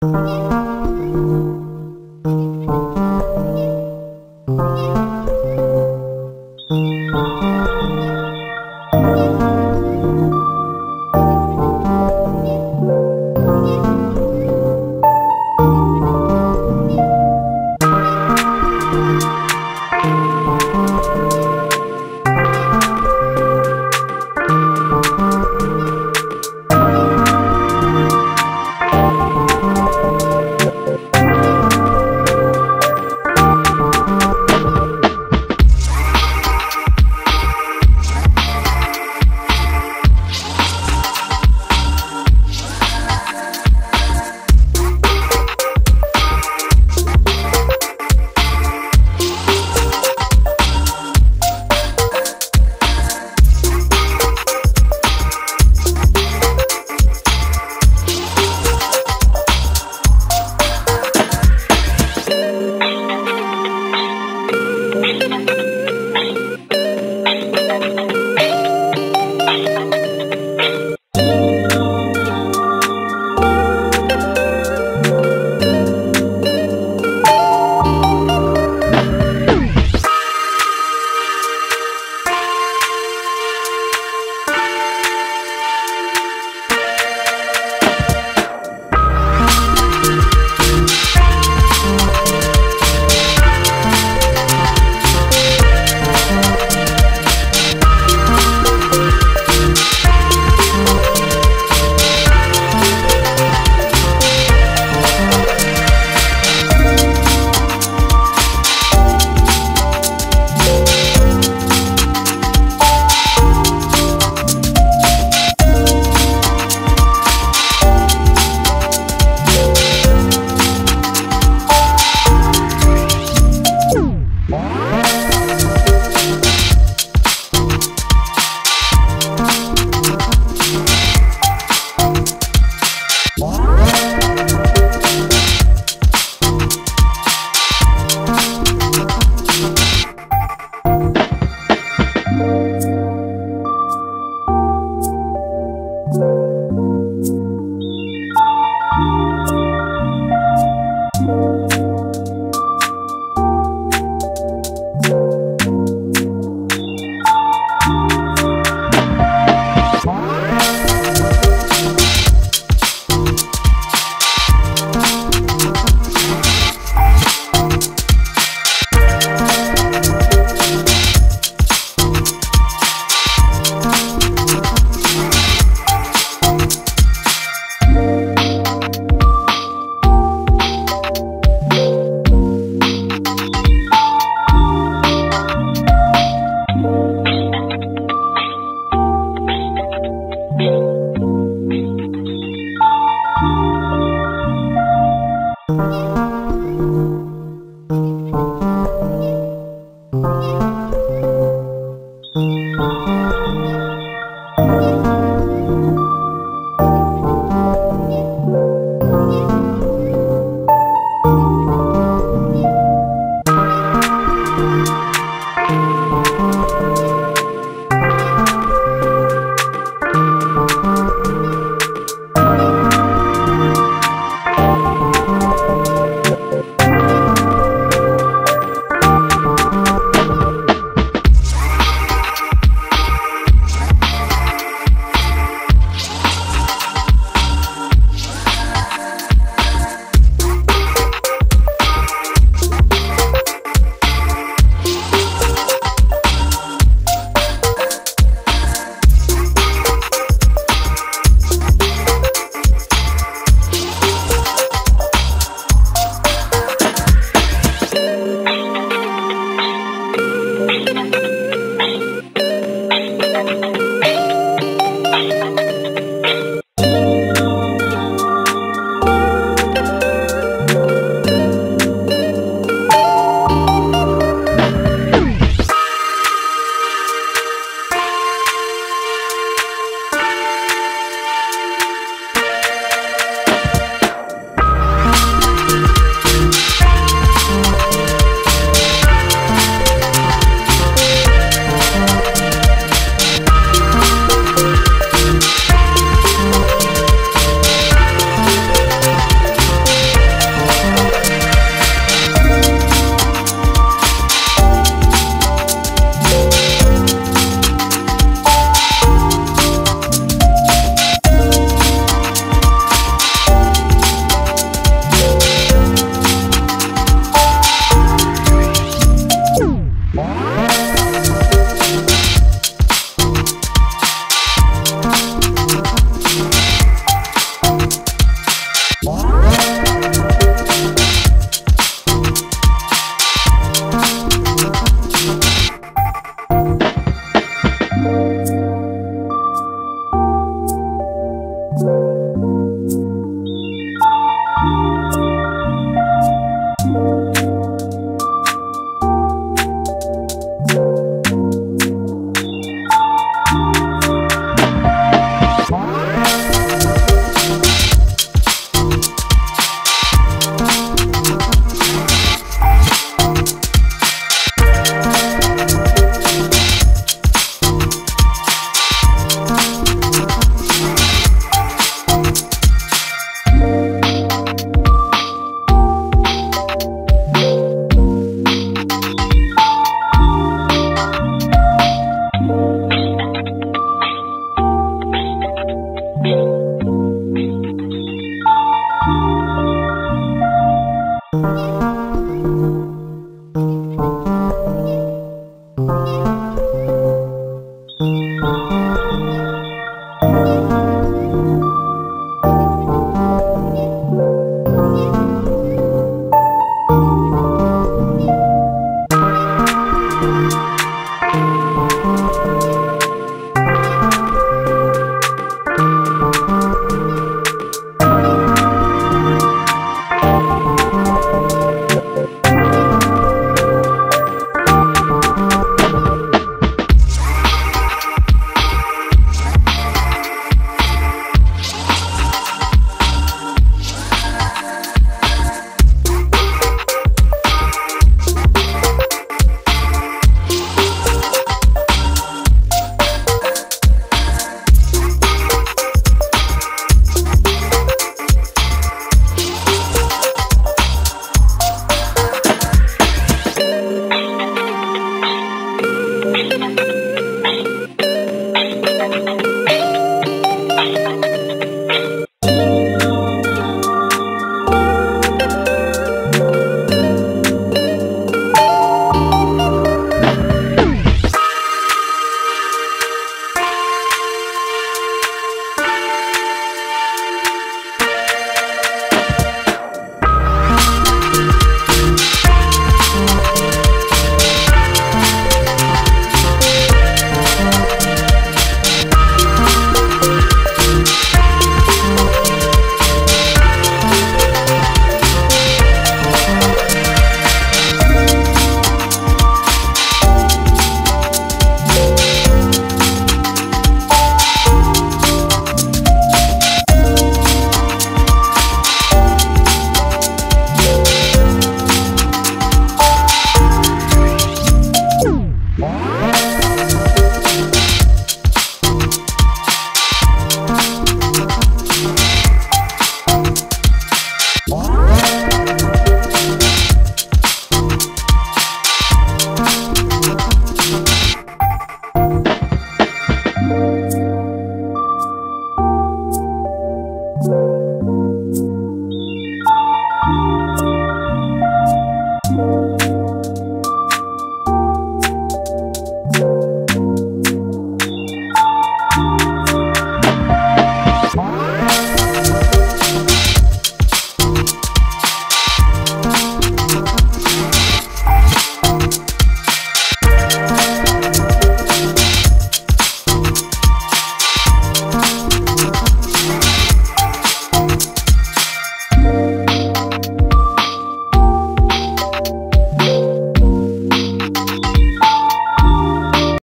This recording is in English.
Yeah.